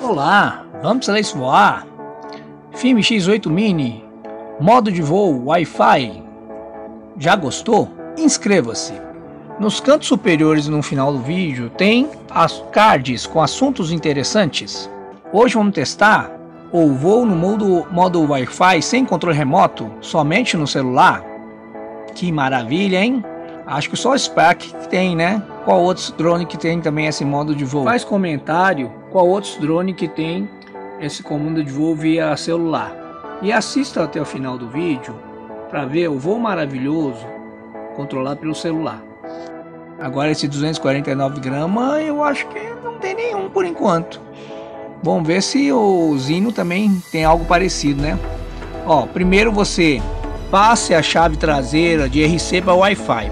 Olá, vamos voar? Filme X8 Mini, modo de voo Wi-Fi. Já gostou? Inscreva-se. Nos cantos superiores no final do vídeo tem as cards com assuntos interessantes. Hoje vamos testar o voo no modo, modo Wi-Fi sem controle remoto, somente no celular. Que maravilha, hein? Acho que só o Spark que tem, né? Qual outros drone que tem também esse modo de voo? Faz comentário qual outros drone que tem esse comando de voo via celular. E assista até o final do vídeo para ver o voo maravilhoso controlado pelo celular. Agora esse 249 gramas eu acho que não tem nenhum por enquanto. Vamos ver se o Zino também tem algo parecido, né? Ó, primeiro você passe a chave traseira de RC para Wi-Fi.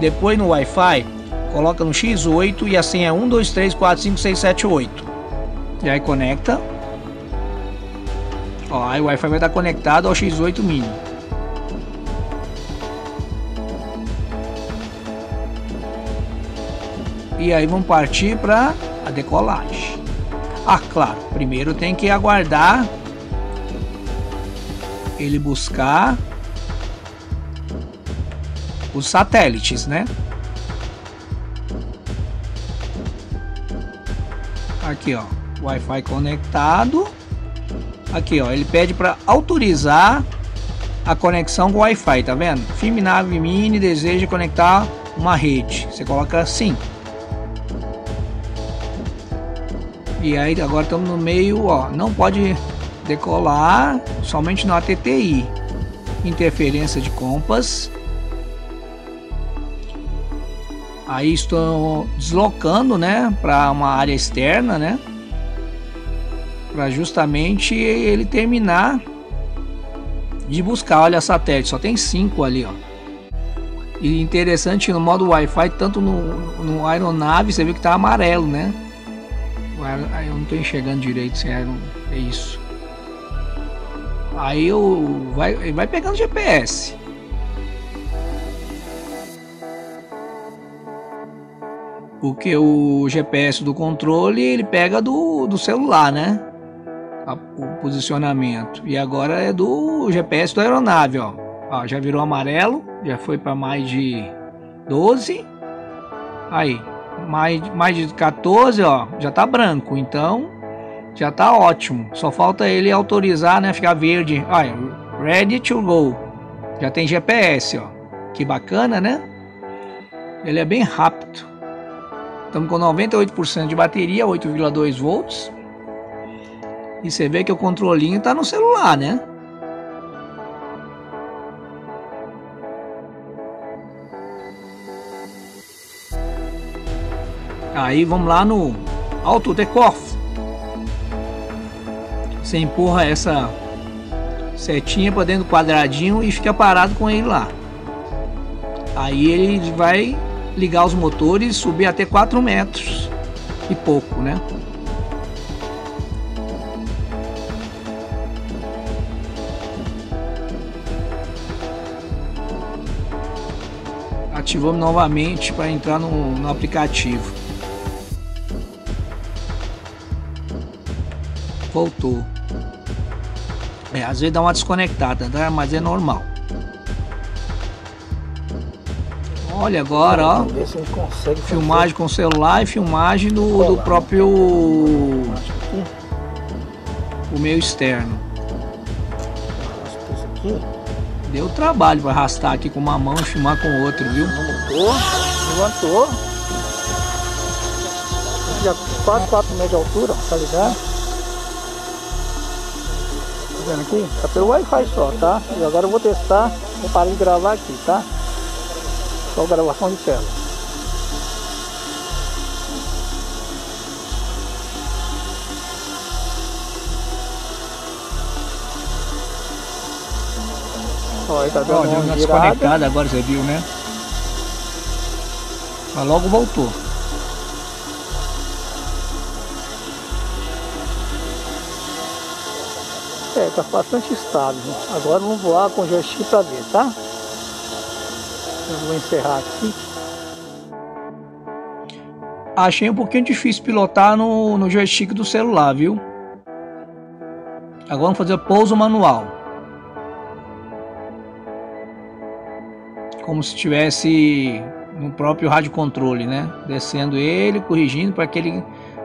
Depois no Wi-Fi, coloca no X8 e a senha é 1, 2, 3, 4, 5, 6, 7, 8. E aí conecta. Ó, aí o Wi-Fi vai estar conectado ao X8 Mini. E aí vamos partir para a decolagem. Ah, claro, primeiro tem que aguardar ele buscar os satélites, né? Aqui, ó, Wi-Fi conectado. Aqui, ó, ele pede para autorizar a conexão com Wi-Fi, tá vendo? Filme Nave Mini deseja conectar uma rede. Você coloca assim. E aí agora estamos no meio, ó, não pode decolar somente no ATTI. Interferência de compass. Aí estou deslocando, né, para uma área externa, né? Para justamente ele terminar de buscar. Olha, satélite, só tem cinco ali, ó. E interessante no modo Wi-Fi, tanto no, no aeronave, você viu que tá amarelo, né? Eu não tô enxergando direito se é, é isso. Aí eu vai, vai pegando GPS. Porque o GPS do controle ele pega do, do celular, né? o posicionamento. E agora é do GPS da aeronave, ó. ó já virou amarelo, já foi para mais de 12. Aí, mais, mais de 14, ó, já tá branco. Então, já tá ótimo. Só falta ele autorizar, né, ficar verde. Olha, ready to go. Já tem GPS, ó. Que bacana, né? Ele é bem rápido. Estamos com 98% de bateria, 8,2 volts. E você vê que o controlinho está no celular, né? Aí vamos lá no auto takeoff. Você empurra essa setinha para dentro do quadradinho e fica parado com ele lá. Aí ele vai ligar os motores e subir até 4 metros e pouco, né? Ativamos novamente para entrar no, no aplicativo. Voltou. É, às vezes dá uma desconectada, tá? mas é normal. Olha agora, ó. Filmagem com celular e filmagem do, do próprio o meio externo. Deu trabalho para arrastar aqui com uma mão e filmar com outra, viu? Levantou, levantou. Já 4, 4 metros de altura, tá ligado? Tá vendo aqui? Tá pelo Wi-Fi só, tá? E agora eu vou testar, vou parar de gravar aqui, tá? Só gravação de tela. Ó, aí tá dando Ó, deu uma desconectada agora, você viu, né? Mas logo voltou. É, tá bastante estável. Agora vamos voar com o joystick pra ver, tá? Eu vou encerrar aqui. Achei um pouquinho difícil pilotar no, no joystick do celular, viu? Agora vamos fazer pouso manual. Como se estivesse no próprio rádio controle, né? Descendo ele, corrigindo para que ele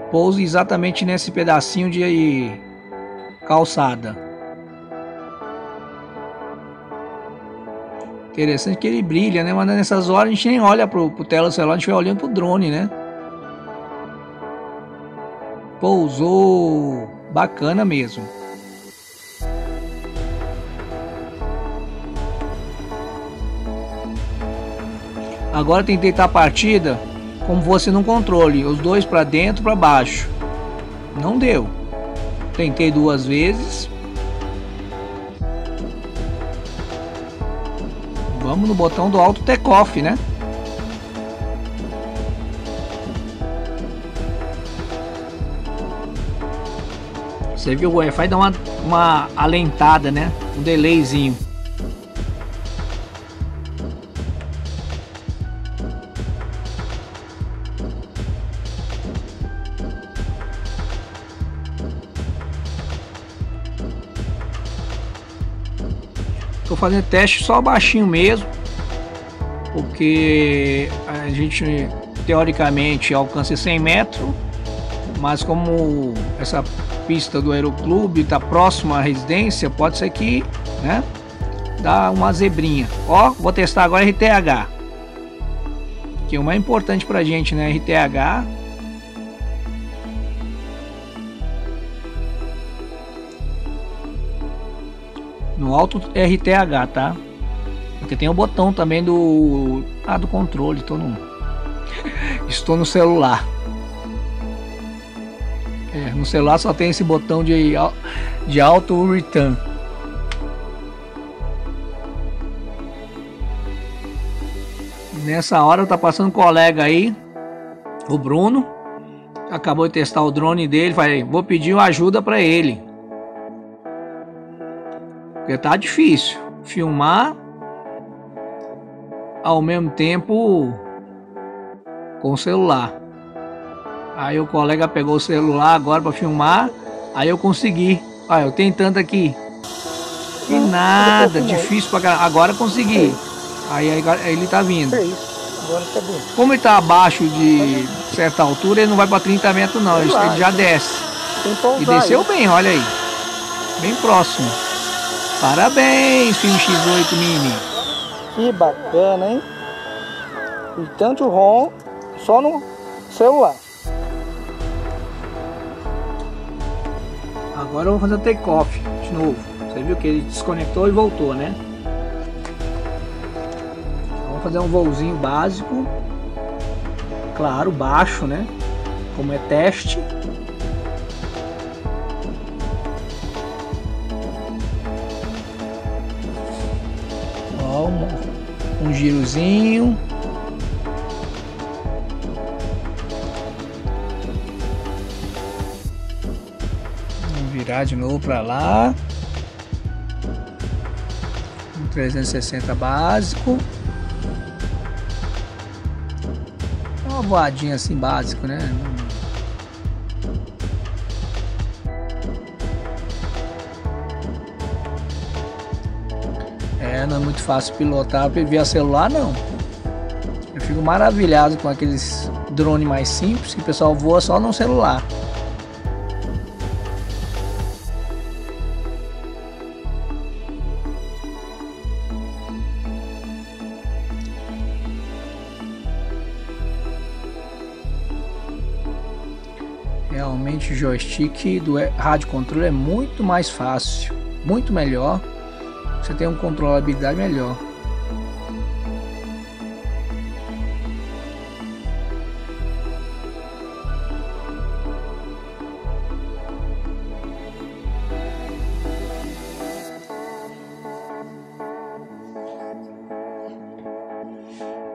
pouse exatamente nesse pedacinho de calçada. Interessante que ele brilha, né? Mas nessas horas a gente nem olha pro, pro tela celular, a gente vai olhando pro drone, né? Pousou. Bacana mesmo. Agora tentei estar a partida como fosse no controle, os dois para dentro, para baixo. Não deu. Tentei duas vezes. Vamos no botão do alto takeoff, né? Você viu o Wi-Fi dá uma, uma alentada, né? Um delayzinho. Tô fazendo teste só baixinho mesmo, porque a gente teoricamente alcança 100 metros, mas como essa pista do aeroclube está próximo à residência, pode ser que, né, dá uma zebrinha. Ó, vou testar agora RTH, que é o mais importante para gente, né, RTH. No alto RTH, tá? Porque tem o botão também do ah, do controle, estou no estou no celular. É, no celular só tem esse botão de, de auto return. Nessa hora tá passando um colega aí, o Bruno, acabou de testar o drone dele, falei, vou pedir ajuda para ele. Porque tá difícil filmar ao mesmo tempo com o celular. Aí o colega pegou o celular agora para filmar. Aí eu consegui. Olha, eu tentando aqui. E nada, difícil para Agora consegui. Aí, aí, ele tá vindo. Como ele tá abaixo de certa altura, ele não vai para 30 metros não. Ele, ele já desce. E desceu bem, olha aí. Bem próximo. Parabéns, filme X8 Mini. Que bacana, hein? E tanto ROM só no celular. Agora eu vou fazer o take-off de novo. Você viu que ele desconectou e voltou, né? Vamos fazer um voozinho básico. Claro, baixo, né? Como é teste. Um, um girozinho. virar de novo para lá. Um 360 básico. Uma voadinha assim básico, né? É, não é muito fácil pilotar via celular não. Eu fico maravilhado com aqueles drone mais simples que o pessoal voa só no celular. realmente o joystick do rádio controle é muito mais fácil, muito melhor. Você tem uma controlabilidade melhor.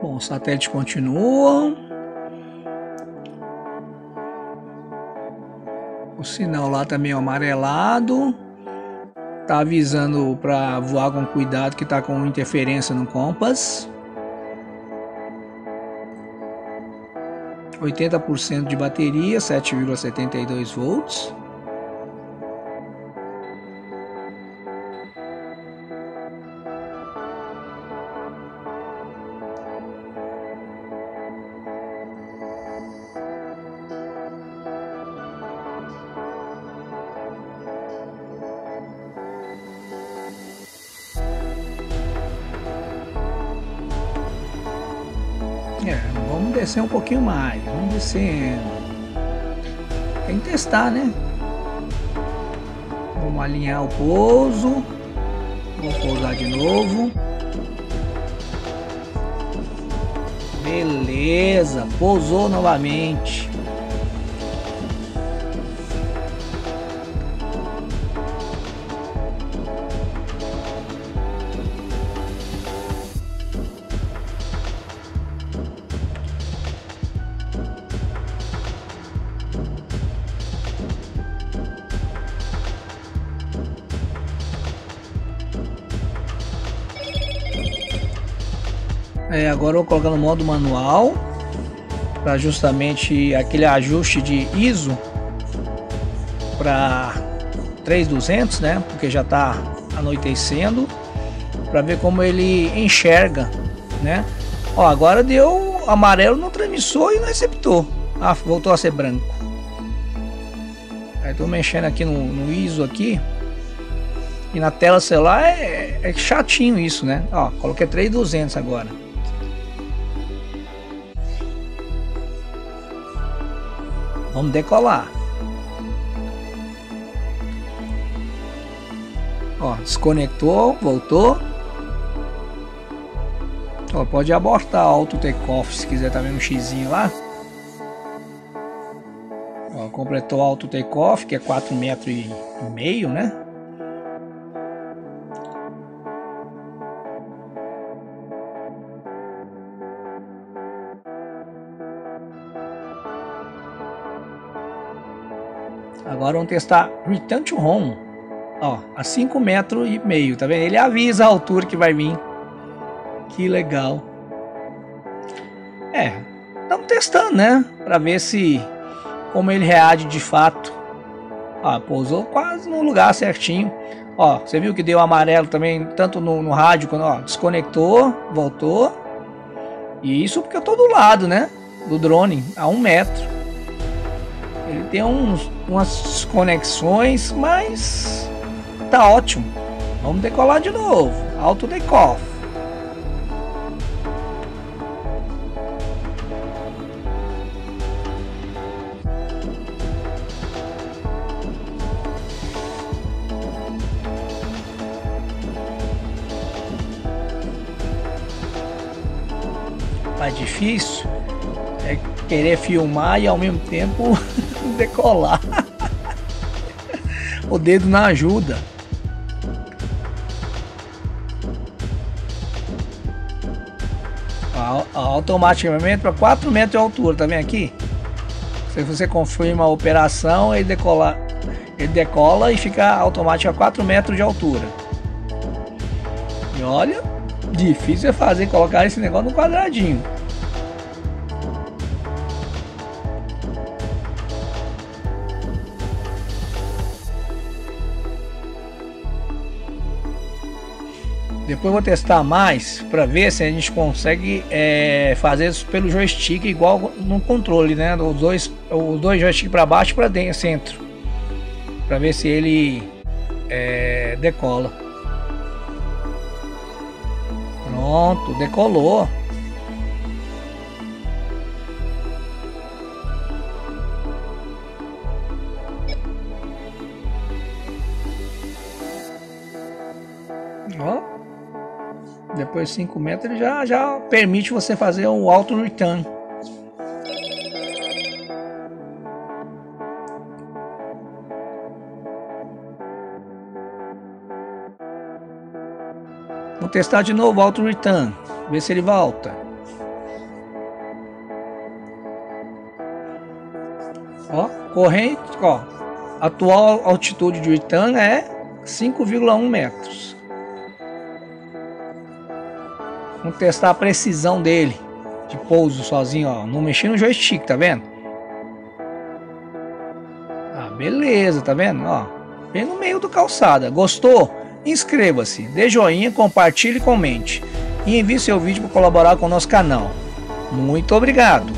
Bom, os satélites continuam. O sinal lá tá meio amarelado. Tá avisando para voar com cuidado que tá com interferência no compass. 80% de bateria, 7,72 volts. Descer um pouquinho mais, vamos descendo. Tem que testar, né? Vamos alinhar o pouso. Vou pousar de novo. Beleza, pousou novamente. É, agora eu vou colocar no modo manual para justamente aquele ajuste de ISO para 3200, né? Porque já está anoitecendo para ver como ele enxerga, né? Ó, agora deu amarelo no transmissor e no receptor. Ah, voltou a ser branco. Tô mexendo aqui no, no ISO aqui. E na tela celular é, é chatinho isso, né? Ó, coloquei 3200 agora. Vamos decolar. Ó, desconectou, voltou. Ó, pode abortar auto takeoff se quiser também um xizinho lá. Ó, completou auto takeoff, que é 4 metros e meio, né? Agora vamos testar Return to Home. Ó, a 5 metros e meio, tá vendo? Ele avisa a altura que vai vir. Que legal. É, estamos testando, né? Para ver se como ele reage de fato. Ó, pousou quase no lugar certinho. Ó, você viu que deu amarelo também, tanto no, no rádio, quando ó, desconectou, voltou. E isso porque eu tô do lado, né? Do drone, a um metro. Ele tem uns, umas conexões, mas tá ótimo. Vamos decolar de novo. Alto decoff. Mais difícil é querer filmar e ao mesmo tempo decolar. o dedo não ajuda. Automaticamente para 4 metros de altura, tá vendo aqui? Se você confirma a operação, ele decola, ele decola e fica automático a 4 metros de altura. E olha, difícil é fazer colocar esse negócio no quadradinho. Depois vou testar mais para ver se a gente consegue é, fazer isso pelo joystick igual no controle, né? Os dois, os dois joysticks para baixo e para dentro, centro, para ver se ele é, decola. Pronto, decolou. Depois de 5 metros ele já, já permite você fazer um auto return. Vou testar de novo o auto return, ver se ele volta. Ó, corrente, ó, atual altitude de return é 5,1 metros. Vamos testar a precisão dele. de pouso sozinho, ó. Não mexi no joystick, tá vendo? Ah, beleza, tá vendo? Ó, bem no meio do calçada. Gostou? Inscreva-se, dê joinha, compartilhe comente. E envie seu vídeo para colaborar com o nosso canal. Muito obrigado!